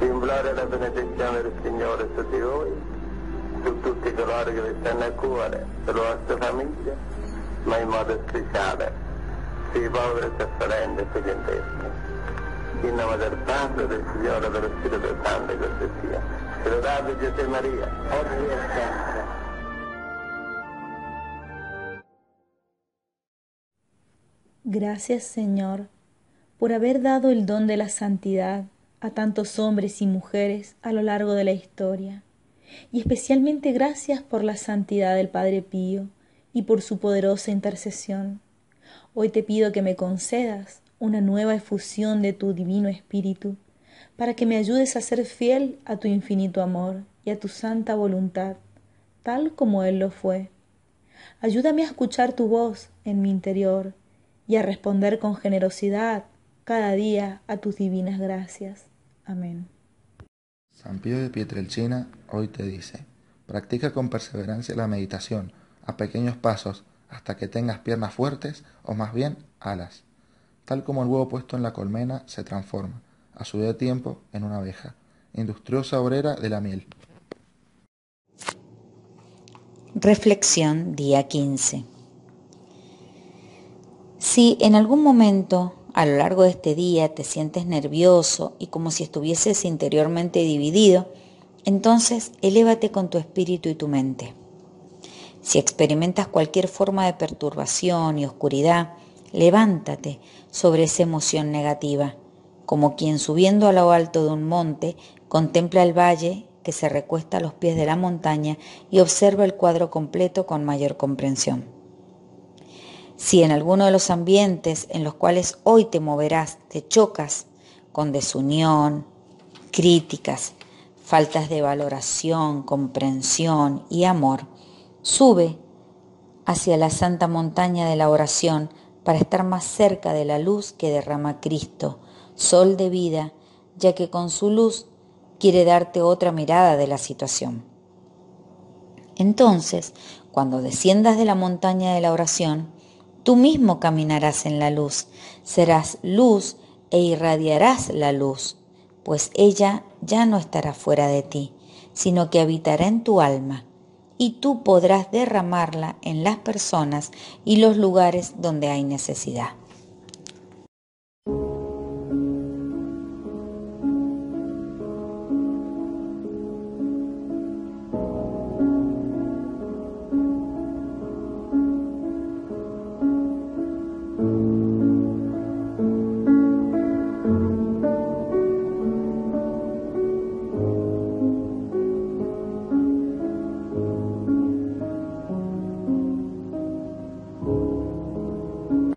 Imploro la benedizione del Signore su di voi, su tutti coloro che vi stanno a cuore, sulle vostre famiglie, ma in modo speciale sui poveri sofferenti e sugli. In nome del Padre, del Signore dello Spirito Santo, così sia. Salutato Gesù Maria, oggi e sempre. Gracias Señor por haber dado el don de la santidad a tantos hombres y mujeres a lo largo de la historia. Y especialmente gracias por la santidad del Padre Pío y por su poderosa intercesión. Hoy te pido que me concedas una nueva efusión de tu divino Espíritu, para que me ayudes a ser fiel a tu infinito amor y a tu santa voluntad, tal como Él lo fue. Ayúdame a escuchar tu voz en mi interior y a responder con generosidad cada día a tus divinas gracias. Amén. San Pío de Pietrelcina hoy te dice, practica con perseverancia la meditación, a pequeños pasos, hasta que tengas piernas fuertes o más bien alas. Tal como el huevo puesto en la colmena se transforma, a su de tiempo, en una abeja, industriosa obrera de la miel. Reflexión día 15. Si en algún momento a lo largo de este día te sientes nervioso y como si estuvieses interiormente dividido, entonces elévate con tu espíritu y tu mente. Si experimentas cualquier forma de perturbación y oscuridad, levántate sobre esa emoción negativa, como quien subiendo a lo alto de un monte contempla el valle que se recuesta a los pies de la montaña y observa el cuadro completo con mayor comprensión. Si en alguno de los ambientes en los cuales hoy te moverás te chocas con desunión, críticas, faltas de valoración, comprensión y amor, Sube hacia la santa montaña de la oración para estar más cerca de la luz que derrama Cristo, sol de vida, ya que con su luz quiere darte otra mirada de la situación. Entonces, cuando desciendas de la montaña de la oración, tú mismo caminarás en la luz, serás luz e irradiarás la luz, pues ella ya no estará fuera de ti, sino que habitará en tu alma y tú podrás derramarla en las personas y los lugares donde hay necesidad.